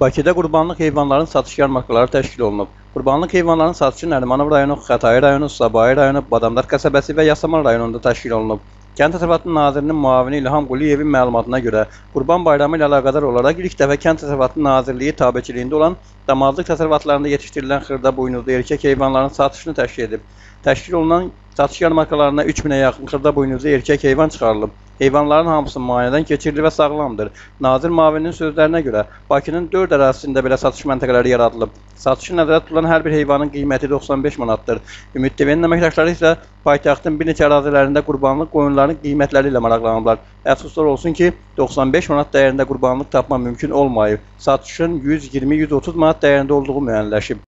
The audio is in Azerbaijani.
Bakıda qurbanlıq heyvanların satış yarmarkaları təşkil olunub. Qurbanlıq heyvanların satışı Nərimanov rayonu, Xətai rayonu, Sabahı rayonu, Badamdar qəsəbəsi və Yasamal rayonunda təşkil olunub. Kənd Təsərrüfatı Nazirinin müavini İlham Quliyevin məlumatına görə, Qurban Bayramı ilə əlaqədar olaraq ilk dəfə Kənd Təsərrüfatı Nazirliyi tabeçiliyində olan damazlıq təsərrüfatlarında yetişdirilən xırda buynuzlu erkək heyvanların satışını təşkil edib. Təşkil olunan satış yarmarkalarına 3000-ə yaxın xırda buynuzlu erkək heyvan çıxarılıb. Heyvanların hamısı müayinədən keçirilir və sağlamdır. Nazir müavininin sözlərinə görə, Bakının 4 ərazisində belə satış məntəqələri yaradılıb. Satışı nəzərdə tutulan hər bir heyvanın qiyməti 95 manatdır. Ümid TV'nin əməkdaşları isə paytaxtın bir neçə ərazilərində qurbanlıq qoyunların qiymətləri ilə maraqlanıblar. Əfsuslar olsun ki, 95 manat dəyərində qurbanlıq tapmaq mümkün olmayıb. Satışın 120-130 manat dəyərində olduğu müəyyənləşib.